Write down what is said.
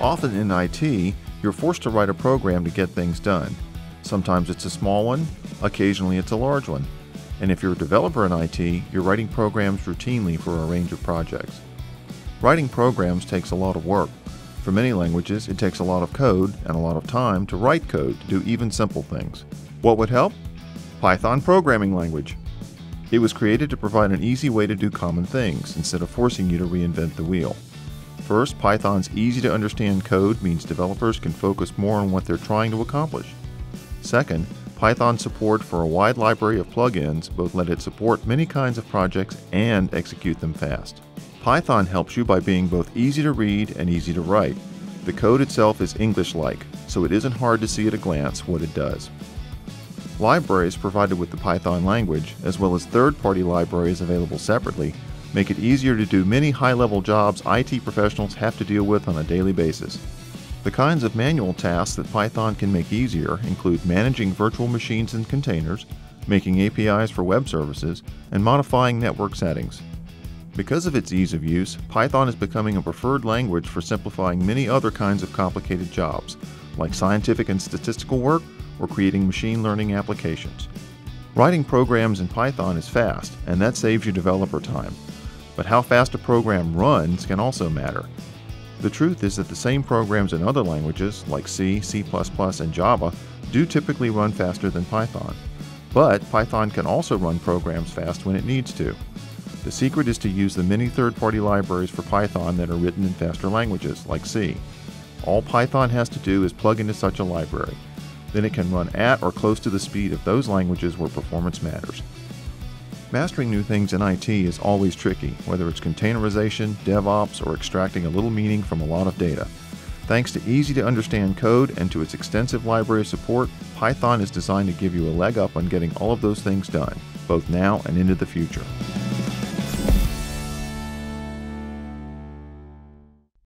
Often in IT, you're forced to write a program to get things done. Sometimes it's a small one, occasionally it's a large one. And if you're a developer in IT, you're writing programs routinely for a range of projects. Writing programs takes a lot of work. For many languages, it takes a lot of code and a lot of time to write code to do even simple things. What would help? Python programming language. It was created to provide an easy way to do common things instead of forcing you to reinvent the wheel. First, Python's easy to understand code means developers can focus more on what they're trying to accomplish. Second, Python's support for a wide library of plugins both let it support many kinds of projects and execute them fast. Python helps you by being both easy to read and easy to write. The code itself is English-like, so it isn't hard to see at a glance what it does. Libraries provided with the Python language, as well as third-party libraries available separately, make it easier to do many high-level jobs IT professionals have to deal with on a daily basis. The kinds of manual tasks that Python can make easier include managing virtual machines and containers, making APIs for web services, and modifying network settings. Because of its ease of use, Python is becoming a preferred language for simplifying many other kinds of complicated jobs, like scientific and statistical work or creating machine learning applications. Writing programs in Python is fast, and that saves you developer time. But how fast a program runs can also matter. The truth is that the same programs in other languages, like C, C++, and Java, do typically run faster than Python. But Python can also run programs fast when it needs to. The secret is to use the many third-party libraries for Python that are written in faster languages, like C. All Python has to do is plug into such a library. Then it can run at or close to the speed of those languages where performance matters. Mastering new things in IT is always tricky, whether it's containerization, DevOps, or extracting a little meaning from a lot of data. Thanks to easy to understand code and to its extensive library of support, Python is designed to give you a leg up on getting all of those things done, both now and into the future.